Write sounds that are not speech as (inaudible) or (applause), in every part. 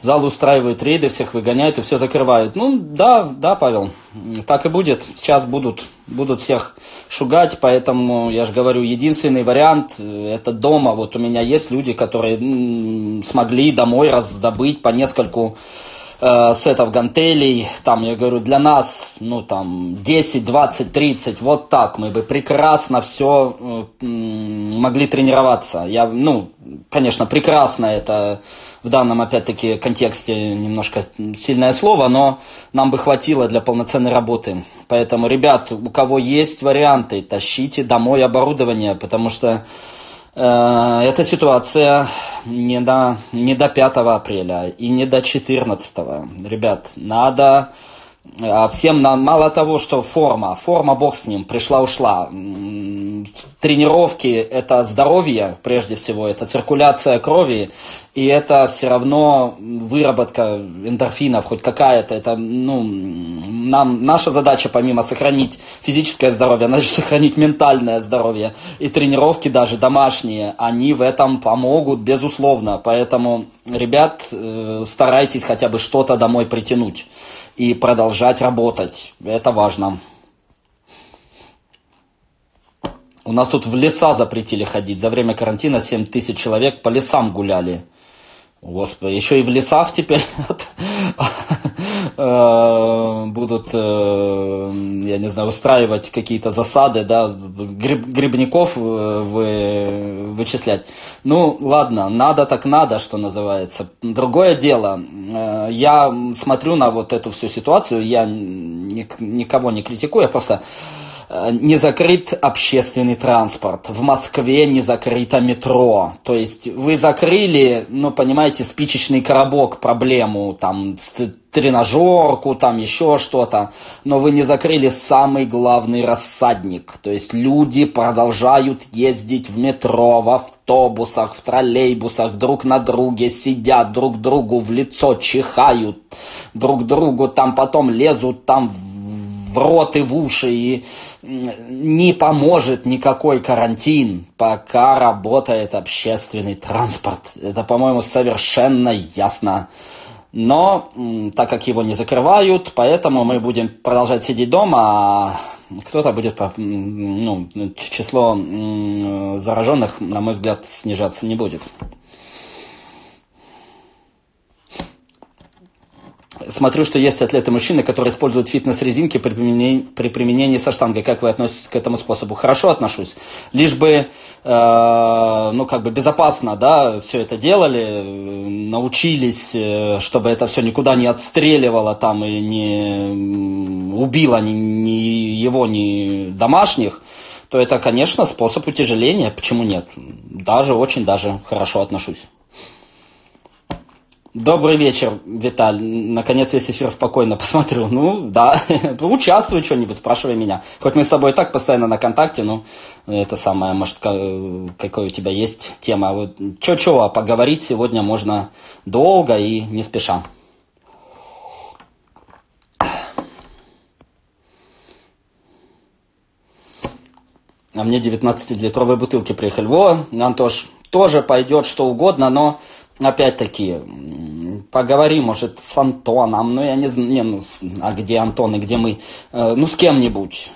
Зал устраивают рейды, всех выгоняют и все закрывают. Ну, да, да, Павел, так и будет. Сейчас будут, будут всех шугать, поэтому, я же говорю, единственный вариант э, – это дома. Вот у меня есть люди, которые смогли домой раздобыть по нескольку э, сетов гантелей, там, я говорю, для нас, ну, там, 10, 20, 30, вот так мы бы прекрасно все э, могли тренироваться. Я, ну, конечно, прекрасно это в данном, опять-таки, контексте немножко сильное слово, но нам бы хватило для полноценной работы. Поэтому, ребят, у кого есть варианты, тащите домой оборудование, потому что эта ситуация не до, не до 5 апреля и не до 14. Ребят, надо всем нам мало того, что форма, форма бог с ним, пришла-ушла. Тренировки – это здоровье, прежде всего, это циркуляция крови, и это все равно выработка эндорфинов, хоть какая-то. Это, ну, нам, наша задача, помимо сохранить физическое здоровье, надо сохранить ментальное здоровье. И тренировки даже домашние, они в этом помогут, безусловно. Поэтому, ребят, э, старайтесь хотя бы что-то домой притянуть и продолжать работать. Это важно. У нас тут в леса запретили ходить. За время карантина 7 тысяч человек по лесам гуляли. Господи, еще и в лесах теперь э, будут, э, я не знаю, устраивать какие-то засады, да, гриб, грибников вы, вычислять. Ну, ладно, надо так надо, что называется. Другое дело, э, я смотрю на вот эту всю ситуацию, я никого не критикую, я просто Э, не закрыт общественный транспорт. В Москве не закрыто метро. То есть вы закрыли, ну, понимаете, спичечный коробок, проблему, там, тренажерку, там еще что-то, но вы не закрыли самый главный рассадник. То есть люди продолжают ездить в метро, в автобусах, в троллейбусах, друг на друге сидят, друг другу в лицо чихают, друг другу там потом лезут там в рот и в уши и не поможет никакой карантин, пока работает общественный транспорт. Это, по-моему, совершенно ясно. Но так как его не закрывают, поэтому мы будем продолжать сидеть дома, а кто-то будет, ну, число зараженных, на мой взгляд, снижаться не будет. Смотрю, что есть атлеты-мужчины, которые используют фитнес-резинки при применении, при применении со штангой. Как вы относитесь к этому способу? Хорошо отношусь. Лишь бы, э, ну, как бы безопасно, да, все это делали, научились, э, чтобы это все никуда не отстреливало там и не убило ни, ни его, ни домашних, то это, конечно, способ утяжеления. Почему нет? Даже, очень даже хорошо отношусь. Добрый вечер, Виталь. Наконец весь эфир спокойно (laughs) посмотрю. Ну, да, (laughs) участвуй что-нибудь, спрашивай меня. Хоть мы с тобой и так постоянно на контакте, ну, это самое, может, какой у тебя есть тема. Вот, чё-чё, а поговорить сегодня можно долго и не спеша. А мне 19-литровые бутылки приехали. Во, Антош, тоже пойдет что угодно, но опять-таки, поговори, может, с Антоном, ну, я не знаю, не, ну, а где Антон и где мы, э, ну, с кем-нибудь,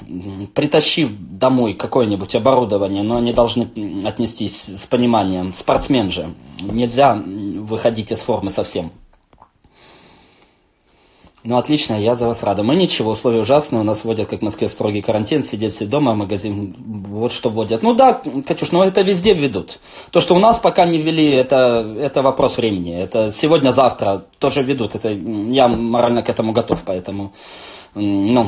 притащи домой какое-нибудь оборудование, но они должны отнестись с пониманием, спортсмен же, нельзя выходить из формы совсем. Ну, отлично, я за вас рада. Мы ничего, условия ужасные, у нас вводят, как в Москве, строгий карантин, сидеть все дома, магазин, вот что вводят. Ну да, Катюш, но это везде введут. То, что у нас пока не ввели, это, это вопрос времени. Это сегодня-завтра тоже ведут. Это, я морально к этому готов, поэтому, ну,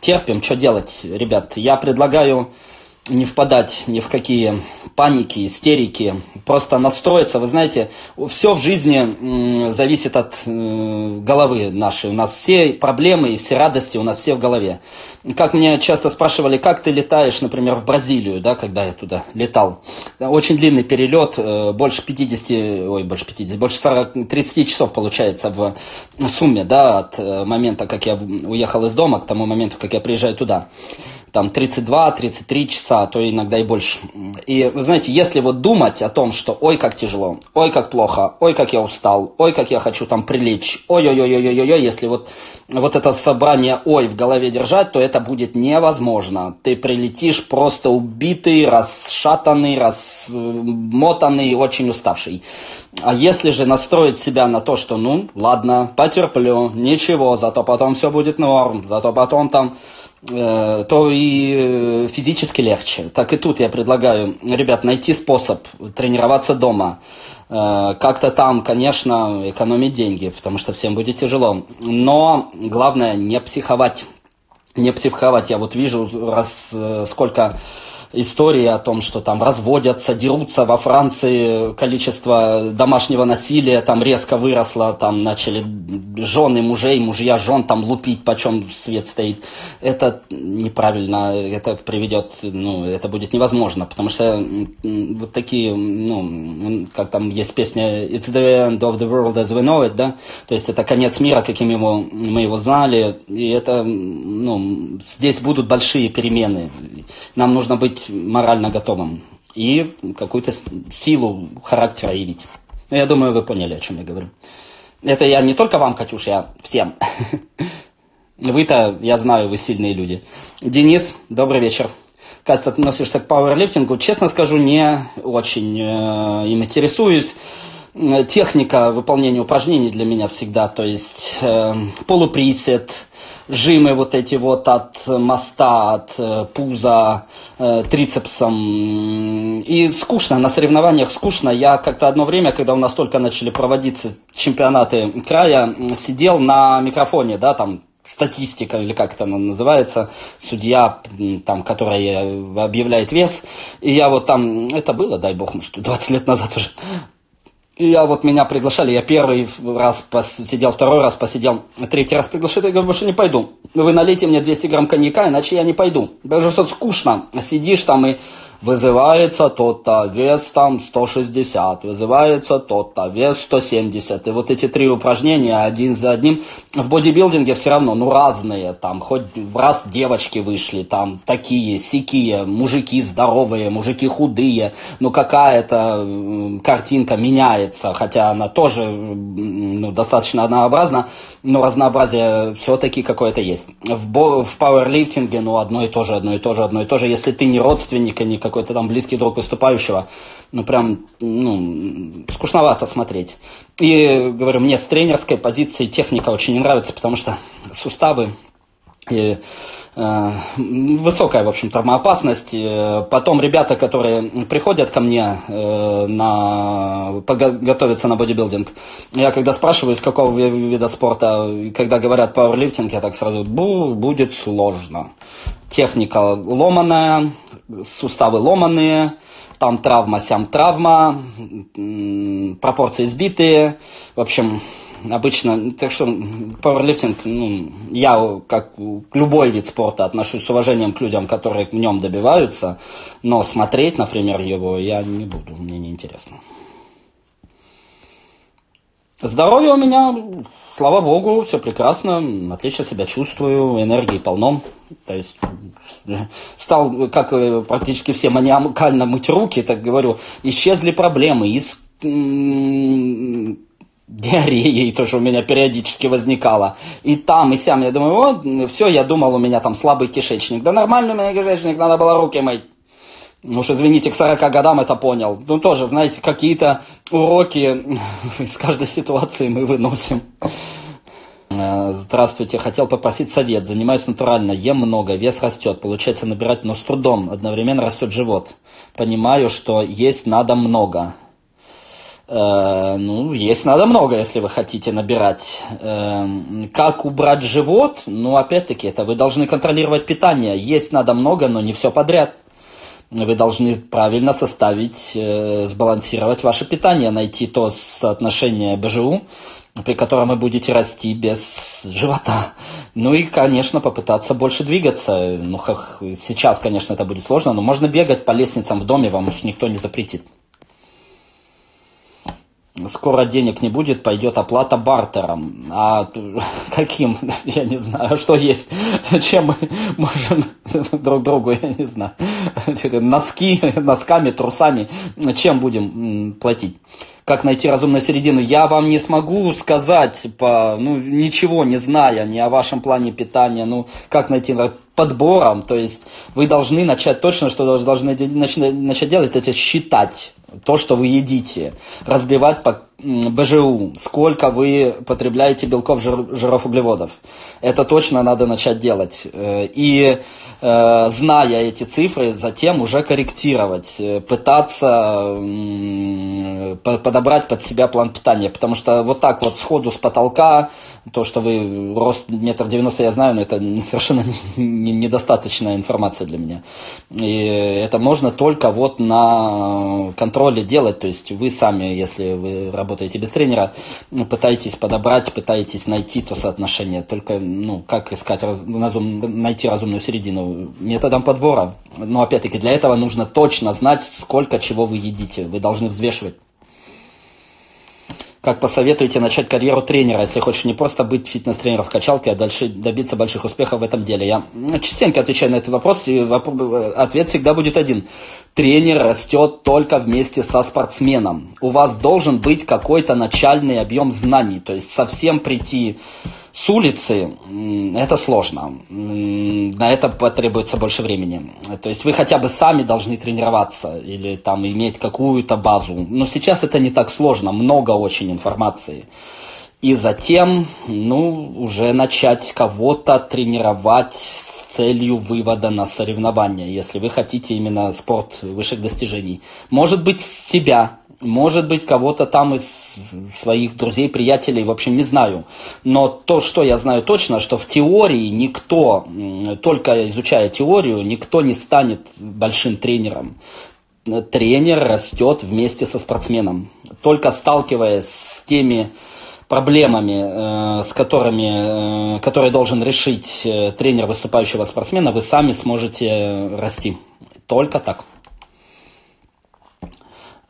терпим, что делать, ребят. Я предлагаю не впадать ни в какие паники, истерики, просто настроиться. Вы знаете, все в жизни зависит от э, головы нашей. У нас все проблемы и все радости у нас все в голове. Как меня часто спрашивали, как ты летаешь, например, в Бразилию, да, когда я туда летал. Очень длинный перелет, э, больше 50, ой, больше 50, больше 40, 30 часов получается в сумме, да, от э, момента, как я уехал из дома к тому моменту, как я приезжаю туда. Там 32-33 часа, а то иногда и больше. И, вы знаете, если вот думать о том, что ой, как тяжело, ой, как плохо, ой, как я устал, ой, как я хочу там прилечь, ой-ой-ой-ой-ой, если вот, вот это собрание ой в голове держать, то это будет невозможно. Ты прилетишь просто убитый, расшатанный, размотанный, очень уставший. А если же настроить себя на то, что ну, ладно, потерплю, ничего, зато потом все будет норм, зато потом там то и э, физически легче. Так и тут я предлагаю, ребят, найти способ тренироваться дома. Э, как-то там, конечно, экономить деньги, потому что всем будет тяжело. Но главное не психовать. Не психовать. Я вот вижу, раз сколько истории о том, что там разводятся, дерутся. Во Франции количество домашнего насилия там резко выросло, там начали жены мужей, мужья жен там лупить, почем свет стоит. Это неправильно, это приведет, ну, это будет невозможно, потому что вот такие, ну, как там есть песня It's the end of the world as we know it, да, то есть это конец мира, каким его, мы его знали, и это, ну, здесь будут большие перемены. Нам нужно быть морально готовым и какую-то силу характера явить. Ну, я думаю, вы поняли, о чем я говорю. Это я не только вам, Катюш, я всем. (laughs) Вы-то, я знаю, вы сильные люди. Денис, добрый вечер. Как ты относишься к пауэрлифтингу? Честно скажу, не очень э, им интересуюсь. Техника выполнения упражнений для меня всегда, то есть э, полуприсед, жимы вот эти вот от моста, от э, пуза, э, трицепсом. И скучно, на соревнованиях скучно. Я как-то одно время, когда у нас только начали проводиться чемпионаты края, сидел на микрофоне, да, там статистика, или как это называется, судья, там, которая объявляет вес. И я вот там, это было, дай бог, может, 20 лет назад уже, и я вот меня приглашали, я первый раз посидел, второй раз посидел, третий раз приглашали, я говорю, больше не пойду. Вы налейте мне 200 грамм коньяка, иначе я не пойду. Даже что скучно. Сидишь там и вызывается тот-то, вес там 160, вызывается тот-то, вес 170. И вот эти три упражнения один за одним. В бодибилдинге все равно, ну, разные, там, хоть раз девочки вышли, там, такие, сикие, мужики здоровые, мужики худые, ну, какая-то картинка меняется, хотя она тоже, ну, достаточно однообразна, но разнообразие все-таки какое-то есть. В, в пауэрлифтинге, ну, одно и то же, одно и то же, одно и то же. Если ты не родственник и не какой-то там близкий друг выступающего, ну, прям, ну, скучновато смотреть. И, говорю, мне с тренерской позиции техника очень не нравится, потому что суставы и Э, высокая, в общем, травмоопасность. Э, потом ребята, которые приходят ко мне э, на подготовиться на бодибилдинг, я когда спрашиваю, из какого вида спорта, когда говорят пауэрлифтинг, я так сразу, бу, будет сложно. Техника ломаная, суставы ломаные, там травма, сям травма, пропорции сбитые. В общем, обычно, так что пауэрлифтинг, ну, я как любой вид спорта отношусь с уважением к людям, которые в нем добиваются, но смотреть, например, его я не буду, мне не интересно. Здоровье у меня, слава богу, все прекрасно, отлично себя чувствую, энергии полно. То есть стал, как практически все, маниакально мыть руки, так говорю, исчезли проблемы, из диареей тоже у меня периодически возникала. И там, и сям. Я думаю, вот, все, я думал, у меня там слабый кишечник. Да нормальный у меня кишечник, надо было руки мыть. Ну уж извините, к 40 годам это понял. Ну тоже, знаете, какие-то уроки (laughs) из каждой ситуации мы выносим. Э, здравствуйте, хотел попросить совет. Занимаюсь натурально, ем много, вес растет. Получается набирать, но с трудом. Одновременно растет живот. Понимаю, что есть надо много. Э, ну, есть надо много, если вы хотите набирать. Э, как убрать живот? Ну, опять-таки, это вы должны контролировать питание. Есть надо много, но не все подряд. Вы должны правильно составить, э, сбалансировать ваше питание, найти то соотношение БЖУ, при котором вы будете расти без живота. Ну и, конечно, попытаться больше двигаться. Ну, сейчас, конечно, это будет сложно, но можно бегать по лестницам в доме, вам уж никто не запретит. Скоро денег не будет, пойдет оплата бартером. А (laughs) каким? Я не знаю, что есть, (laughs) чем мы можем (laughs) друг другу, я не знаю, носки, носками, трусами, чем будем платить как найти разумную середину. Я вам не смогу сказать, по, ну, ничего не зная ни о вашем плане питания, ну, как найти подбором. То есть вы должны начать точно, что должны начать делать, это считать то, что вы едите, разбивать по БЖУ, сколько вы потребляете белков, жир, жиров, углеводов. Это точно надо начать делать. Э, и э, зная эти цифры, затем уже корректировать, э, пытаться подобрать под себя план питания. Потому что вот так вот сходу с потолка, то, что вы рост метр девяносто, я знаю, но это (laughs) совершенно недостаточная информация для меня. И это можно только вот на контроле делать. То есть вы сами, если вы работаете без тренера, пытаетесь подобрать, пытаетесь найти то соотношение. Только, ну, как искать, найти разумную середину методом подбора. Но опять-таки для этого нужно точно знать, сколько чего вы едите. Вы должны взвешивать. Как посоветуете начать карьеру тренера, если хочешь не просто быть фитнес-тренером в качалке, а дальше добиться больших успехов в этом деле? Я частенько отвечаю на этот вопрос, и ответ всегда будет один. Тренер растет только вместе со спортсменом. У вас должен быть какой-то начальный объем знаний, то есть совсем прийти с улицы это сложно. На это потребуется больше времени. То есть вы хотя бы сами должны тренироваться или там иметь какую-то базу. Но сейчас это не так сложно, много очень информации. И затем, ну, уже начать кого-то тренировать с целью вывода на соревнования, если вы хотите именно спорт высших достижений. Может быть, себя, может быть, кого-то там из своих друзей, приятелей, в общем, не знаю. Но то, что я знаю точно, что в теории никто, только изучая теорию, никто не станет большим тренером. Тренер растет вместе со спортсменом. Только сталкиваясь с теми проблемами, э, с которыми, э, которые должен решить э, тренер выступающего спортсмена, вы сами сможете расти. Только так.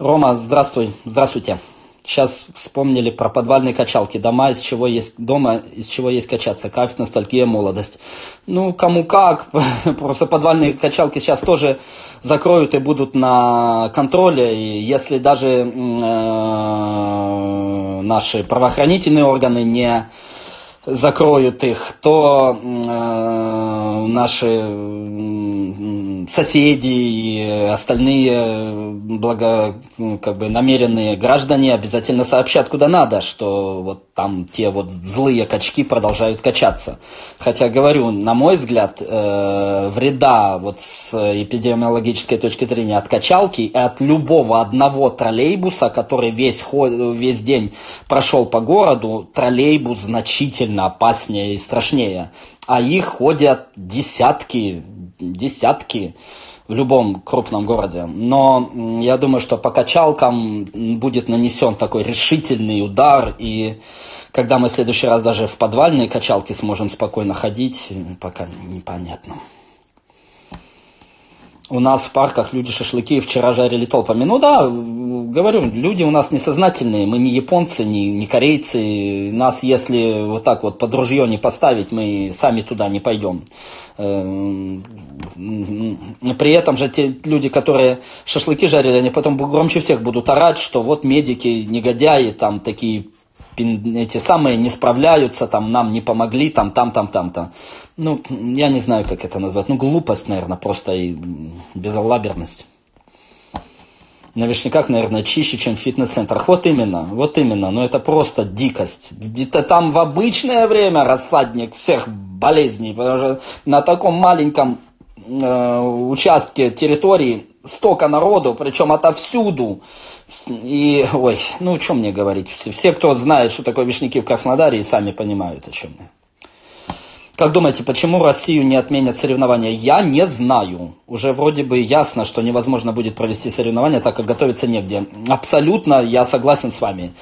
Рома, здравствуй, здравствуйте. Сейчас вспомнили про подвальные качалки. Дома, из чего есть дома, из чего есть качаться. Кайф, ностальгия, молодость. Ну, кому как. (laughs) Просто подвальные качалки сейчас тоже закроют и будут на контроле. И если даже э, наши правоохранительные органы не закроют их, то э, наши соседи и остальные благо, как бы намеренные граждане обязательно сообщат куда надо, что вот там те вот злые качки продолжают качаться. Хотя говорю, на мой взгляд, э, вреда вот с эпидемиологической точки зрения от качалки и от любого одного троллейбуса, который весь, ход, весь день прошел по городу, троллейбус значительно опаснее и страшнее. А их ходят десятки, десятки в любом крупном городе. Но я думаю, что по качалкам будет нанесен такой решительный удар, и когда мы в следующий раз даже в подвальные качалки сможем спокойно ходить, пока непонятно. У нас в парках люди шашлыки вчера жарили толпами. Ну да, говорю, люди у нас несознательные, мы не японцы, не, не корейцы. Нас, если вот так вот под ружье не поставить, мы сами туда не пойдем. Эм, при этом же те люди, которые шашлыки жарили, они потом громче всех будут орать, что вот медики, негодяи, там такие эти самые не справляются, там нам не помогли, там, там, там, там-то. Ну, я не знаю, как это назвать. Ну, глупость, наверное, просто и безалаберность. На Вишняках, наверное, чище, чем в фитнес-центрах. Вот именно, вот именно. Но это просто дикость. Это там в обычное время рассадник всех болезней. Потому что на таком маленьком э, участке территории столько народу, причем отовсюду. И, ой, ну, что мне говорить? Все, кто знает, что такое вишняки в Краснодаре, и сами понимают, о чем я. Как думаете, почему Россию не отменят соревнования? Я не знаю. Уже вроде бы ясно, что невозможно будет провести соревнования, так как готовиться негде. Абсолютно я согласен с вами.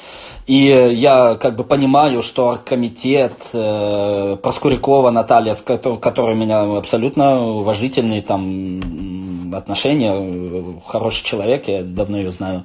И я как бы понимаю, что комитет э, Проскурякова Наталья, с которой, у меня абсолютно уважительные там отношения, хороший человек, я давно ее знаю.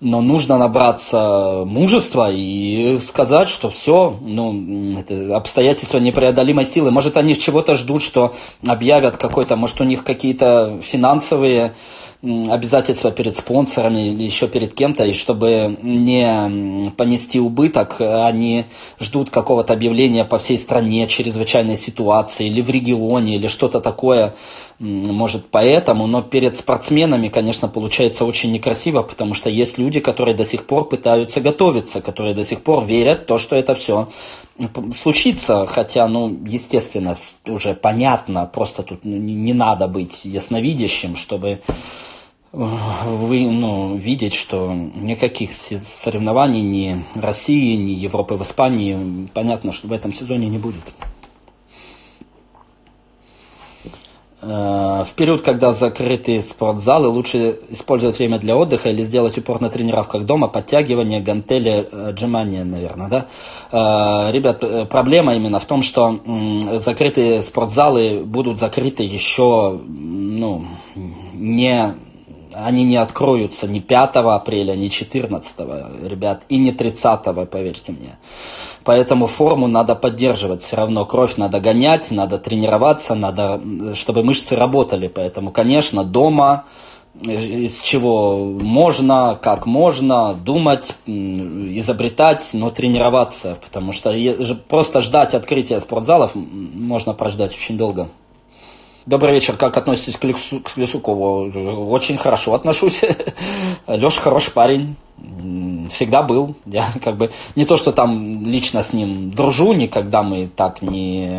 Но нужно набраться мужества и сказать, что все, ну, это обстоятельства непреодолимой силы. Может, они чего-то ждут, что объявят какой-то, может, у них какие-то финансовые обязательства перед спонсорами или еще перед кем-то, и чтобы не понести убыток, они ждут какого-то объявления по всей стране чрезвычайной ситуации или в регионе, или что-то такое, может, поэтому, но перед спортсменами, конечно, получается очень некрасиво, потому что есть люди, которые до сих пор пытаются готовиться, которые до сих пор верят в то, что это все случится, хотя, ну, естественно, уже понятно, просто тут не надо быть ясновидящим, чтобы вы, ну, видеть, что никаких соревнований ни России, ни Европы в Испании, понятно, что в этом сезоне не будет. Э, в период, когда закрыты спортзалы, лучше использовать время для отдыха или сделать упор на тренировках дома, подтягивание, гантели, отжимания, наверное, да? Э, ребят, э, проблема именно в том, что закрытые спортзалы будут закрыты еще, ну, не они не откроются ни 5 апреля, ни 14, ребят, и не 30, поверьте мне. Поэтому форму надо поддерживать, все равно кровь надо гонять, надо тренироваться, надо, чтобы мышцы работали. Поэтому, конечно, дома, из чего можно, как можно, думать, изобретать, но тренироваться, потому что просто ждать открытия спортзалов можно прождать очень долго. Добрый вечер, как относитесь к, Лису, к Лисукову? Очень хорошо отношусь. (laughs) Леша хороший парень, всегда был. Я (laughs) как бы не то, что там лично с ним дружу, никогда мы так не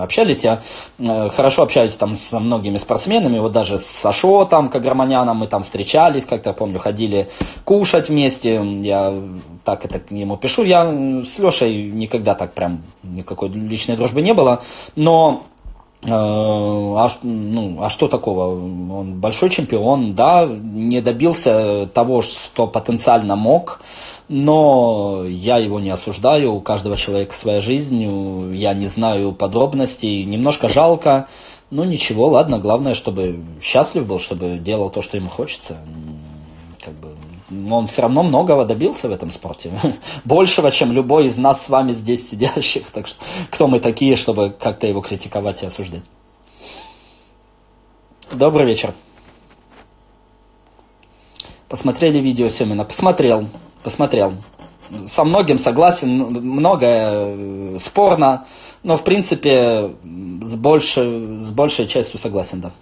общались. Я э, хорошо общаюсь там со многими спортсменами, вот даже с Сашо там, Каграманяном мы там встречались, как-то помню, ходили кушать вместе. Я так это ему пишу. Я с Лешей никогда так прям никакой личной дружбы не было, но а, ну, а что такого? Он большой чемпион, да, не добился того, что потенциально мог, но я его не осуждаю, у каждого человека своя жизнь, я не знаю подробностей, немножко жалко, но ничего, ладно, главное, чтобы счастлив был, чтобы делал то, что ему хочется. Он все равно многого добился в этом спорте. (laughs) Большего, чем любой из нас с вами здесь сидящих. Так что кто мы такие, чтобы как-то его критиковать и осуждать? Добрый вечер. Посмотрели видео Семина? Посмотрел, посмотрел. Со многим согласен, многое э, спорно, но в принципе с, больше, с большей частью согласен, да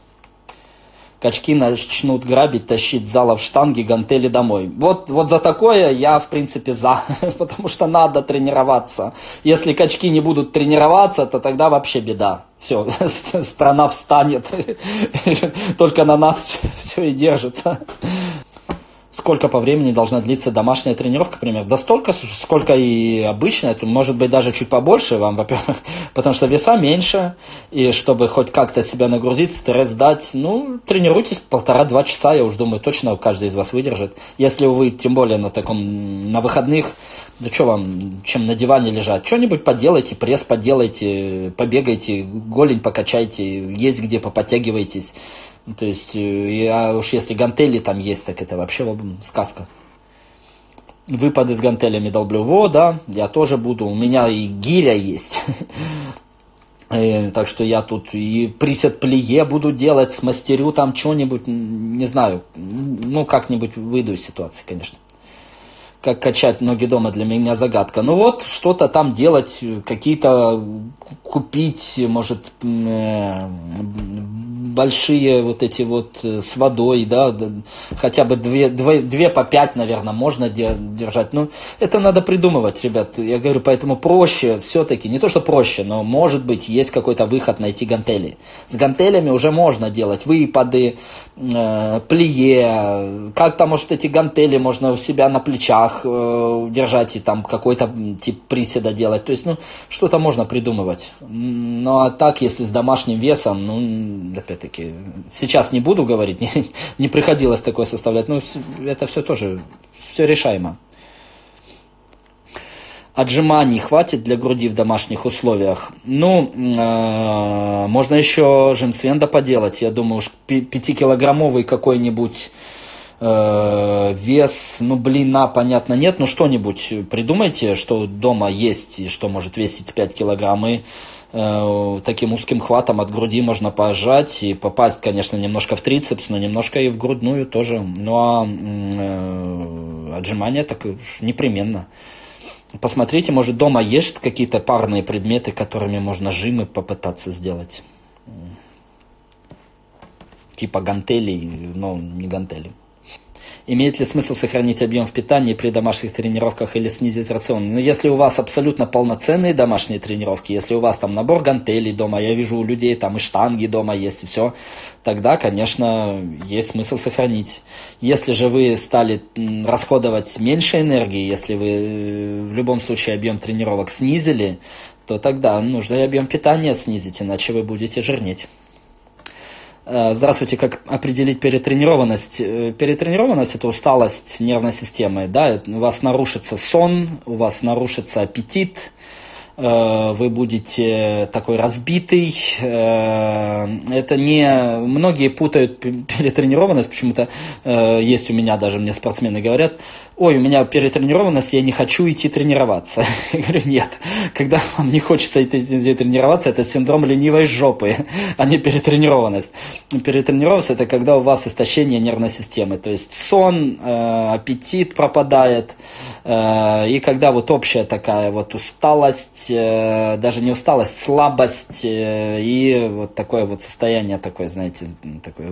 качки начнут грабить, тащить залов штанги, гантели домой. Вот, вот за такое я, в принципе, за, (laughs) потому что надо тренироваться. Если качки не будут тренироваться, то тогда вообще беда. Все, (laughs) страна встанет, (laughs) только на нас все и держится сколько по времени должна длиться домашняя тренировка, например, да столько, сколько и обычная, это может быть даже чуть побольше вам, (laughs) во-первых, потому что веса меньше, и чтобы хоть как-то себя нагрузить, стресс дать, ну, тренируйтесь полтора-два часа, я уж думаю, точно каждый из вас выдержит. Если вы, тем более на таком, на выходных, да что вам, чем на диване лежать, что-нибудь поделайте, пресс поделайте, побегайте, голень покачайте, есть где поподтягивайтесь, то есть, э, а уж если гантели там есть, так это вообще сказка. Выпады с гантелями долблю. Во, да, я тоже буду. У меня и гиря есть. И, (laughs) так что я тут и присед плие буду делать, смастерю там что-нибудь, не знаю, ну как-нибудь выйду из ситуации, конечно. Как качать ноги дома для меня загадка. Ну вот, что-то там делать, какие-то купить, может, э, большие вот эти вот э, с водой, да, хотя бы две, две, две по пять, наверное, можно держать. Ну, это надо придумывать, ребят. Я говорю, поэтому проще все-таки, не то что проще, но может быть есть какой-то выход найти гантели. С гантелями уже можно делать выпады, э, плие, как там, может, эти гантели можно у себя на плечах э, держать и там какой-то тип приседа делать. То есть, ну, что-то можно придумывать. Ну, а так, если с домашним весом, ну, опять опять-таки, сейчас не буду говорить, (laughs) не, не приходилось такое составлять, но это все тоже, все решаемо. Отжиманий хватит для груди в домашних условиях. Ну, э, можно еще жемсвенда поделать. Я думаю, уж пятикилограммовый какой-нибудь Э, вес, ну блин, на, понятно, нет, ну что-нибудь придумайте, что дома есть и что может весить 5 килограмм, и таким узким хватом от груди можно пожать и попасть, конечно, немножко в трицепс, но немножко и в грудную тоже. Ну а э, отжимания так непременно. Посмотрите, может дома есть какие-то парные предметы, которыми можно жимы попытаться сделать. Типа гантелей, но не гантели. Имеет ли смысл сохранить объем в питании при домашних тренировках или снизить рацион? Ну, если у вас абсолютно полноценные домашние тренировки, если у вас там набор гантелей дома, я вижу у людей там и штанги дома есть, и все, тогда, конечно, есть смысл сохранить. Если же вы стали расходовать меньше энергии, если вы э, в любом случае объем тренировок снизили, то тогда нужно и объем питания снизить, иначе вы будете жирнеть. Э, здравствуйте, как определить перетренированность? Э, перетренированность – это усталость нервной системы. Да? У вас нарушится сон, у вас нарушится аппетит, вы будете такой разбитый. Э, это не... Многие путают перетренированность, почему-то э, есть у меня даже, мне спортсмены говорят, ой, у меня перетренированность, я не хочу идти тренироваться. (laughs) Я говорю, нет, когда вам не хочется идти тренироваться, это синдром ленивой жопы, (laughs) а не перетренированность. Перетренированность – это когда у вас истощение нервной системы, то есть сон, аппетит пропадает, и когда вот общая такая вот усталость, усталость, э, даже не усталость, слабость э, и вот такое вот состояние такое, знаете, такое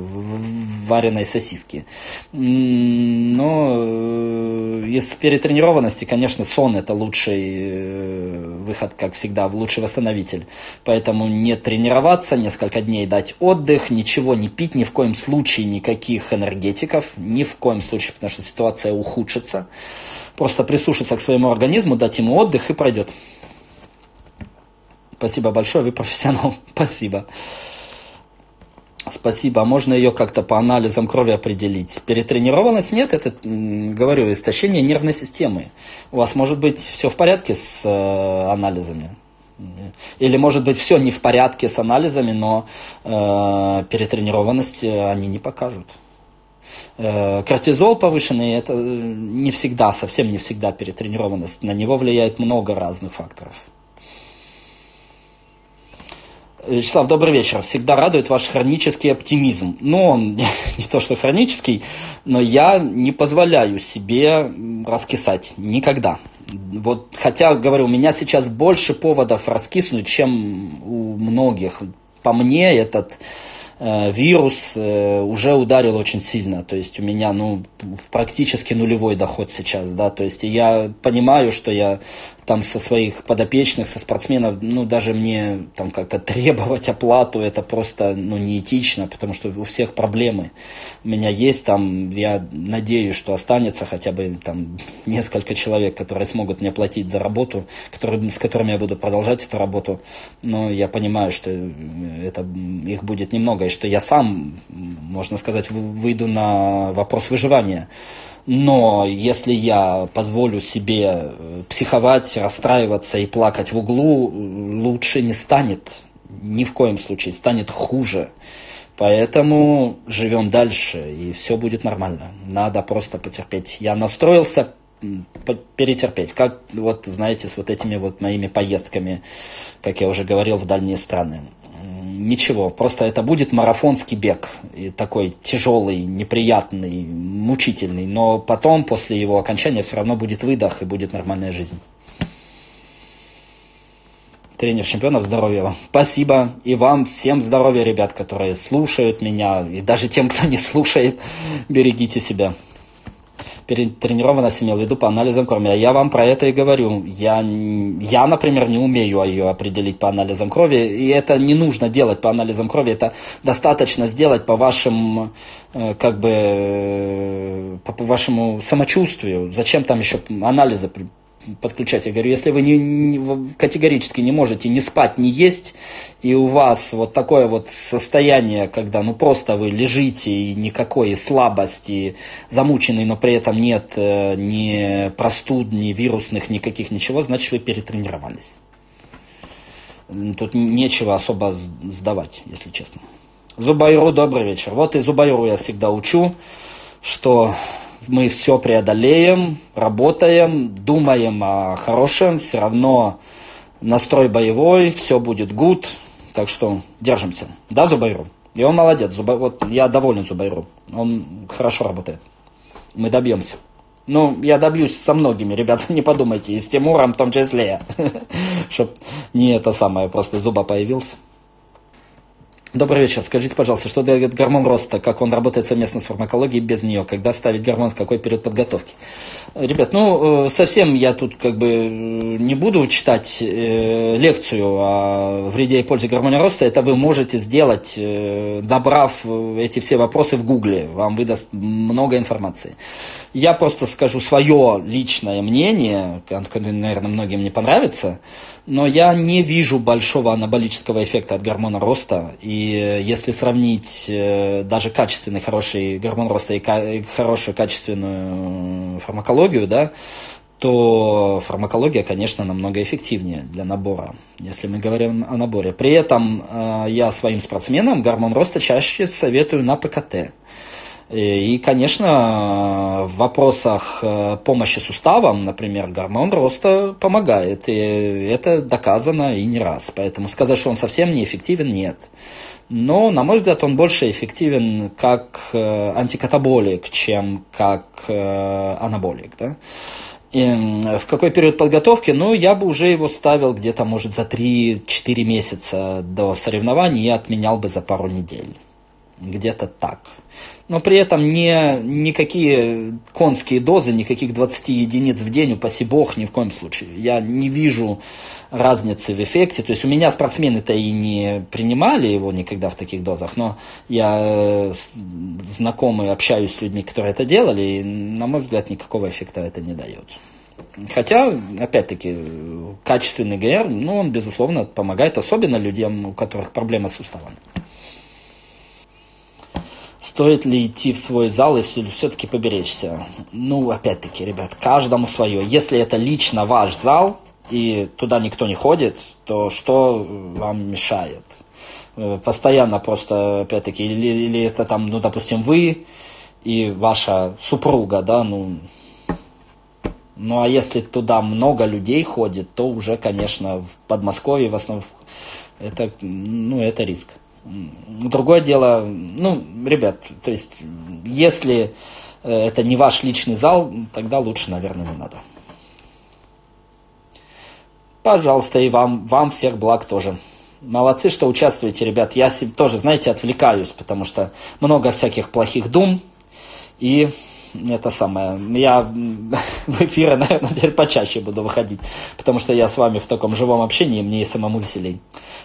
вареной сосиски. Но э, из перетренированности, конечно, сон это лучший выход, как всегда, лучший восстановитель. Поэтому не тренироваться, несколько дней дать отдых, ничего не пить, ни в коем случае никаких энергетиков, ни в коем случае, потому что ситуация ухудшится. Просто прислушаться к своему организму, дать ему отдых и пройдет. Спасибо большое, вы (laughs) профессионал. Спасибо. Спасибо. А можно ее как-то по анализам крови определить? Перетренированность нет, это, говорю, истощение нервной системы. У вас может быть все в порядке с э, анализами. Или может быть все не в порядке с анализами, но э, перетренированность они не покажут. Э, кортизол повышенный, это не всегда, совсем не всегда перетренированность. На него влияет много разных факторов. Вячеслав, добрый вечер. Всегда радует ваш хронический оптимизм. Ну, он (laughs) не то, что хронический, но я не позволяю себе раскисать. Никогда. Вот, хотя, говорю, у меня сейчас больше поводов раскиснуть, чем у многих. По мне, этот Э, вирус э, уже ударил очень сильно. То есть у меня ну, практически нулевой доход сейчас. Да? То есть я понимаю, что я там со своих подопечных, со спортсменов, ну даже мне там как-то (laughs) требовать оплату, это просто ну, неэтично, потому что у всех проблемы. У меня есть там, я надеюсь, что останется хотя бы там несколько человек, которые смогут мне платить за работу, которые, с которыми я буду продолжать эту работу. Но я понимаю, что это, их будет немного и что я сам, можно сказать, выйду на вопрос выживания. Но если я позволю себе э, психовать, расстраиваться и плакать в углу, лучше не станет. Ни в коем случае станет хуже. Поэтому живем дальше, и все будет нормально. Надо просто потерпеть. Я настроился перетерпеть. Как, вот, знаете, с вот этими вот моими поездками, как я уже говорил, в дальние страны ничего, просто это будет марафонский бег, и такой тяжелый, неприятный, мучительный, но потом, после его окончания, все равно будет выдох и будет нормальная жизнь. Тренер чемпионов, здоровья вам. Спасибо. И вам всем здоровья, ребят, которые слушают меня. И даже тем, кто не слушает, (laughs) берегите себя перетренированность имел в виду по анализам крови. А я вам про это и говорю. Я, я, например, не умею ее определить по анализам крови, и это не нужно делать по анализам крови, это достаточно сделать по вашим, э, как бы, э, по вашему самочувствию. Зачем там еще анализы подключать. Я говорю, если вы не, не, категорически не можете ни спать, ни есть, и у вас вот такое вот состояние, когда ну просто вы лежите и никакой слабости, замученный, но при этом нет э, ни простуд, ни вирусных, никаких ничего, значит вы перетренировались. Тут нечего особо сдавать, если честно. Зубайру, добрый вечер. Вот и Зубайру я всегда учу что мы все преодолеем, работаем, думаем о хорошем, все равно настрой боевой, все будет гуд, так что держимся. Да, Зубайру? И он молодец, Зуба... вот я доволен Зубайру, он хорошо работает. Мы добьемся. Ну, я добьюсь со многими, ребята, (laughs) не подумайте, и с Тимуром в том числе, (laughs) чтоб не это самое, просто зуба появился. Добрый вечер. Скажите, пожалуйста, что дает гормон роста, как он работает совместно с фармакологией без нее, когда ставить гормон, в какой период подготовки? Ребят, ну, э, совсем я тут как бы э, не буду читать э, лекцию о вреде и пользе гормона роста. Это вы можете сделать, добрав эти все вопросы в гугле. Вам выдаст много информации. Я просто скажу свое личное мнение, наверное, многим не понравится, но я не вижу большого анаболического эффекта от гормона роста. И если сравнить э, даже качественный хороший гормон роста и хорошую качественную фармакологию, да, то фармакология, конечно, намного эффективнее для набора, если мы говорим о наборе. При этом э, я своим спортсменам гормон роста чаще советую на ПКТ. И, конечно, в вопросах э, помощи суставам, например, гормон роста помогает. И это доказано и не раз. Поэтому сказать, что он совсем неэффективен, нет. Но, на мой взгляд, он больше эффективен как э, антикатаболик, чем как э, анаболик. Да? И в какой период подготовки? Ну, я бы уже его ставил где-то, может, за 3-4 месяца до соревнований и отменял бы за пару недель. Где-то так но при этом не, никакие конские дозы, никаких 20 единиц в день, упаси бог, ни в коем случае. Я не вижу разницы в эффекте. То есть у меня спортсмены-то и не принимали его никогда в таких дозах, но я э, знакомый, общаюсь с людьми, которые это делали, и, на мой взгляд, никакого эффекта это не дает. Хотя, опять-таки, качественный ГР, ну, он, безусловно, помогает, особенно людям, у которых проблемы с суставами стоит ли идти в свой зал и все-таки поберечься? Ну, опять-таки, ребят, каждому свое. Если это лично ваш зал, и туда никто не ходит, то что вам мешает? Э, постоянно просто, опять-таки, или, или это там, ну, допустим, вы и ваша супруга, да, ну, ну, а если туда много людей ходит, то уже, конечно, в Подмосковье в основном это, ну, это риск. Другое дело, ну, ребят, то есть, если э, это не ваш личный зал, тогда лучше, наверное, не надо. Пожалуйста, и вам, вам всех благ тоже. Молодцы, что участвуете, ребят. Я тоже, знаете, отвлекаюсь, потому что много всяких плохих дум. И это самое. Я (laughs) в эфиры, наверное, теперь почаще буду выходить, потому что я с вами в таком живом общении, мне и самому веселей.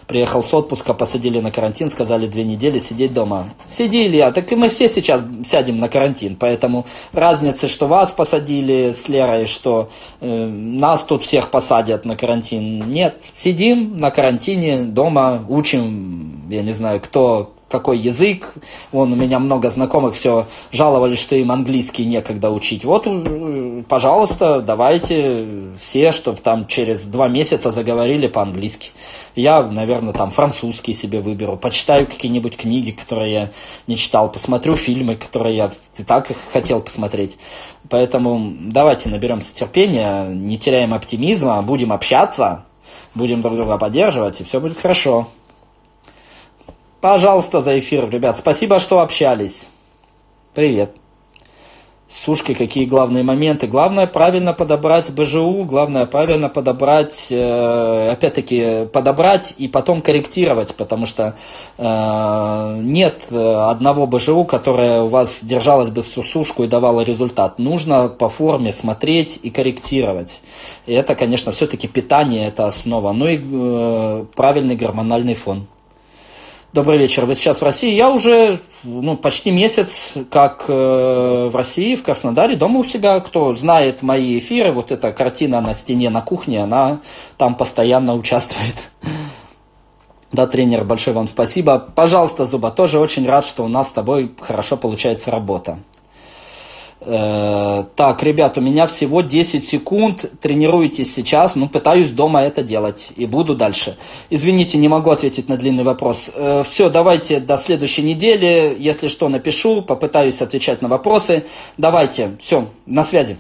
Приехал с отпуска, посадили на карантин, сказали две недели сидеть дома. Сиди, Илья, так и мы все сейчас сядем на карантин, поэтому разницы, что вас посадили с Лерой, что э, нас тут всех посадят на карантин, нет. Сидим на карантине дома, учим, я не знаю, кто какой язык. Вон у меня много знакомых все жаловались, что им английский некогда учить. Вот, э, пожалуйста, давайте все, чтобы там через два месяца заговорили по-английски. Я, наверное, там французский себе выберу, почитаю какие-нибудь книги, которые я не читал, посмотрю фильмы, которые я и так хотел посмотреть. Поэтому давайте наберемся терпения, не теряем оптимизма, будем общаться, будем друг друга поддерживать, и все будет хорошо. Пожалуйста, за эфир, ребят. Спасибо, что общались. Привет. Сушки, какие главные моменты? Главное правильно подобрать БЖУ, главное правильно подобрать, э, опять-таки, подобрать и потом корректировать, потому что э, нет одного БЖУ, которое у вас держалось бы всю сушку и давало результат. Нужно по форме смотреть и корректировать. И это, конечно, все-таки питание, это основа. Ну и э, правильный гормональный фон. Добрый вечер. Вы сейчас в России. Я уже ну, почти месяц как э, в России, в Краснодаре, дома у себя. Кто знает мои эфиры, вот эта картина на стене на кухне, она там постоянно участвует. Да, тренер, большое вам спасибо. Пожалуйста, Зуба, тоже очень рад, что у нас с тобой хорошо получается работа. Э, так, ребят, у меня всего 10 секунд. Тренируйтесь сейчас. Ну, пытаюсь дома это делать. И буду дальше. Извините, не могу ответить на длинный вопрос. Э, все, давайте до следующей недели. Если что, напишу. Попытаюсь отвечать на вопросы. Давайте. Все, на связи.